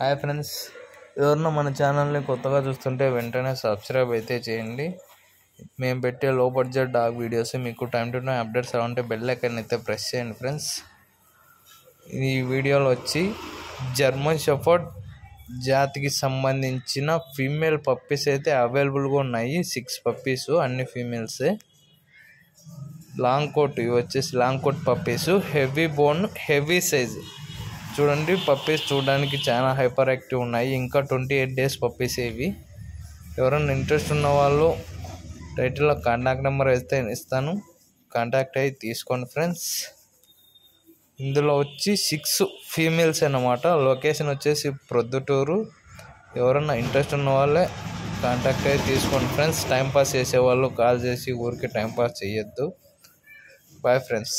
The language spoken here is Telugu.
హాయ్ ఫ్రెండ్స్ ఎవరన్నా మన ఛానల్ని కొత్తగా చూస్తుంటే వెంటనే సబ్స్క్రైబ్ అయితే చేయండి. మేము పెట్టే లో బడ్జెట్ డాగ్ వీడియోస్ మీకు టైం టు టైం అప్డేట్స్ అవ్వాలంటే బెల్ ఐకాన్ అయితే ప్రెస్ చేయండి ఫ్రెండ్స్ ఈ వీడియోలో వచ్చి జర్మన్ షఫర్డ్ జాతికి సంబంధించిన ఫీమేల్ పప్పీస్ అయితే అవైలబుల్గా ఉన్నాయి. సిక్స్ పప్పీస్ అన్ని ఫీమేల్సే లాంగ్ కోట్ ఇవి వచ్చేసి long coat puppies heavy bone heavy size చూడండి పప్పీస్ చూడడానికి చాలా హైపర్ యాక్టివ్ ఉన్నాయి. ఇంకా ట్వంటీ ఎయిట్ డేస్ పప్పీస్ ఇవి. ఎవరైనా ఇంట్రెస్ట్ ఉన్న వాళ్ళు టైటిల్లో కాంటాక్ట్ నెంబర్ అయితే ఇస్తాను. కాంటాక్ట్ అయ్యి తీసుకోండి ఫ్రెండ్స్ ఇందులో వచ్చి సిక్స్ ఫీమేల్స్ అన్నమాట. లొకేషన్ వచ్చేసి ప్రొద్దుటూరు. ఎవరన్నా ఇంట్రెస్ట్ ఉన్న వాళ్ళే కాంటాక్ట్ అయ్యి తీసుకోండి ఫ్రెండ్స్ టైంపాస్ చేసేవాళ్ళు కాల్ చేసి ఊరికి టైంపాస్ చేయొద్దు. Bye friends